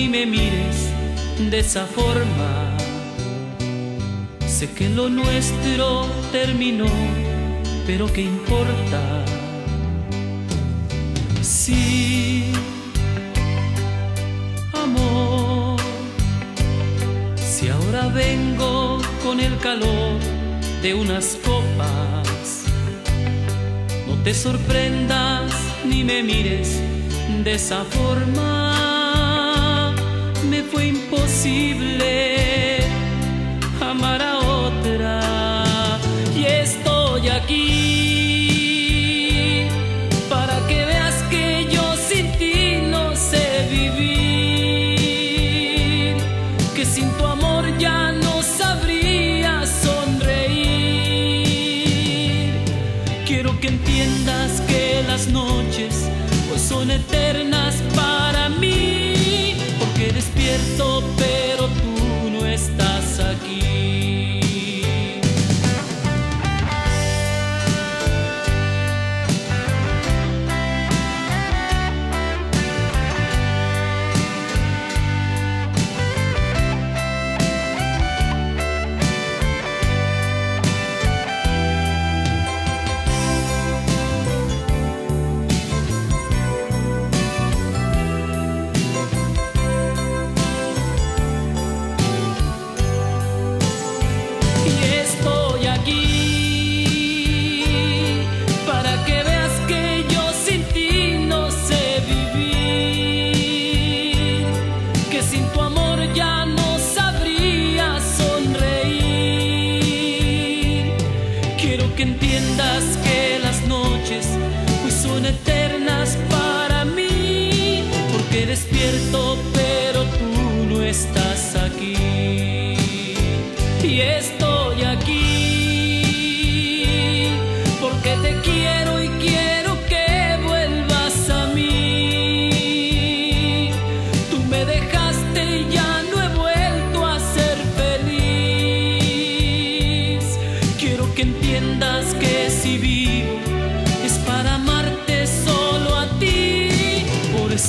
ni me mires de esa forma. Sé que lo nuestro terminó, pero ¿qué importa? Sí, amor, si ahora vengo con el calor de unas copas, no te sorprendas ni me mires de esa forma. Me fue imposible amar a otra. Y estoy aquí para que veas que yo sin ti no sé vivir, que sin tu amor ya no sabría sonreír. Quiero que entiendas que las noches pues son eternas para mí, porque despierto pero que entiendas que las noches pues son eternas para mí, porque despierto pero tú no estás aquí. Y estoy aquí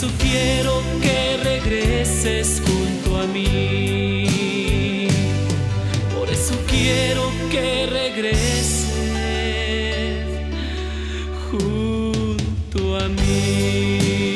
eso quiero que regreses junto a mí. Por eso quiero que regreses junto a mí.